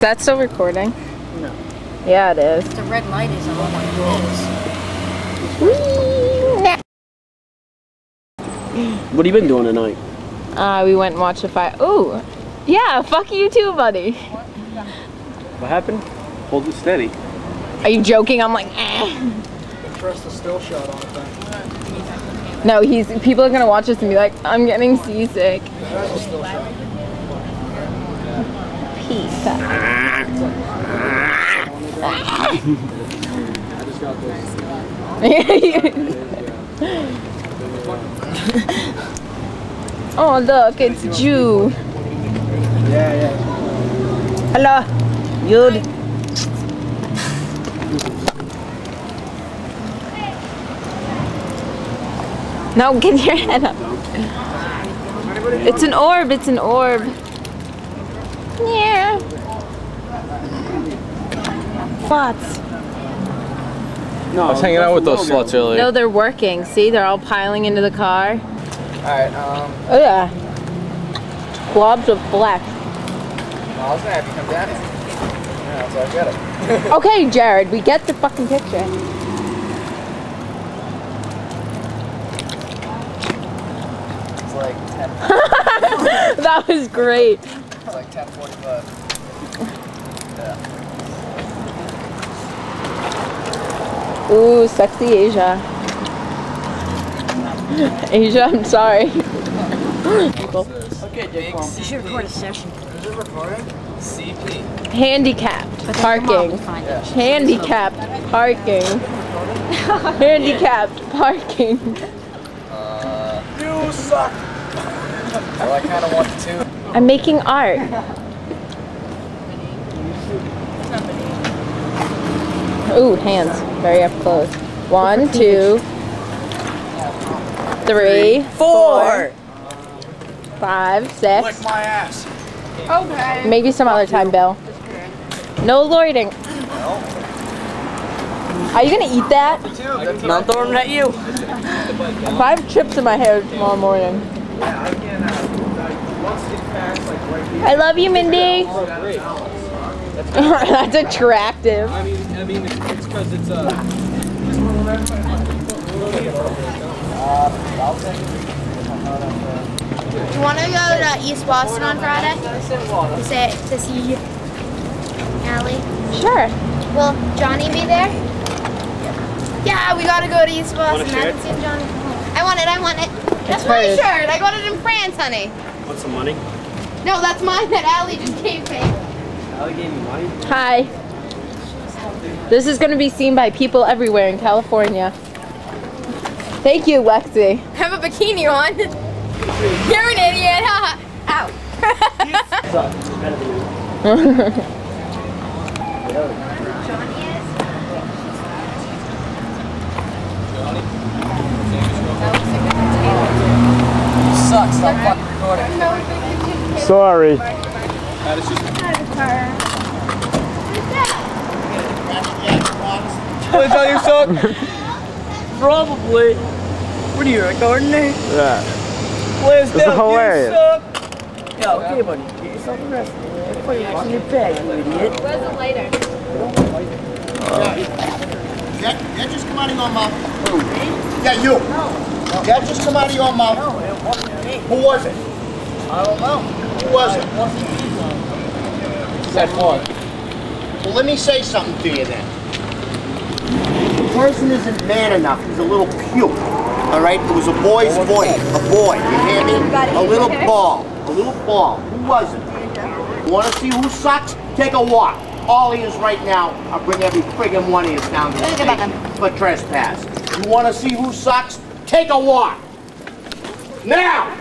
That still recording? No. Yeah, it is. The red light is on like What have you been doing tonight? Uh, we went and watched a fight. Ooh, yeah, fuck you too, buddy. What happened? Hold it steady. Are you joking? I'm like, eh. Press the still shot on it then. No, he's. People are gonna watch this and be like, I'm getting seasick. Press the still shot. Pizza. I just got this. oh look, it's Jew. Hello. Yud. No, get your head up. It's an orb, it's an orb. Yeah. Bots. No, I was hanging out with those sluts earlier. No, they're working. See, they're all piling into the car. Alright, um, Oh yeah. Blobs of flesh. I was gonna have you come down here. Yeah, so I get it. Okay, Jared, we get the fucking picture. It's like 10, that was great. It's like 1045. Ooh, sexy Asia. Asia, I'm sorry. You should record a session. Is it recording? CP. Handicapped But then your mom parking. would find it. Handicapped parking. Handicapped parking. Uh, you suck! well, I kinda want to. I'm making art. Ooh, hands. Very up close. One, two, three, four, five, six. my ass. Maybe some other time, Bill. No loitering. Are you gonna eat that? Not throwing it at you. If I have chips in my hair tomorrow morning. I love you, Mindy. That's attractive. I mean, I mean, it's because it's uh, Do you want to go to East Boston on Friday? To say to see Allie. Sure. Will Johnny be there? Yeah, we gotta go to East Boston. I haven't seen Johnny. I want it. I want it. That's my shirt. I got it in France, honey. Want some money? No, that's mine that Allie just gave me. Allie gave me money. Hi. This is going to be seen by people everywhere in California. Thank you, Lexi. I have a bikini on. You're an idiot. Ow. Sucks, sorry. Wanna tell you suck? Probably. What are you, a gardener? Yeah. Liz, This is hilarious. Yeah, okay, buddy. Get yourself a rest. Put it in your bag, you idiot. Where's the lighter? Uh, that, that just come out of your mouth. Who? Yeah, you. No. That just come out of your mouth. No, it wasn't me. Who was it? I don't know. Who was it? Said what? Well, let me say something to you then. The person isn't man enough. He's a little puke. All right? It was a boy's voice. A boy. You hear me? A little ball. A little ball. Who was it? You want to see who sucks? Take a walk. All he is right now, I'll bring every friggin' one of you down to the station for trespass. You want to see who sucks? Take a walk. Now!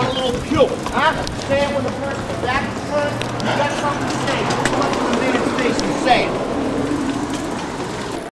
What a little puke, huh? It when the person's back in front. You got something to say. Look in the man's face and say it.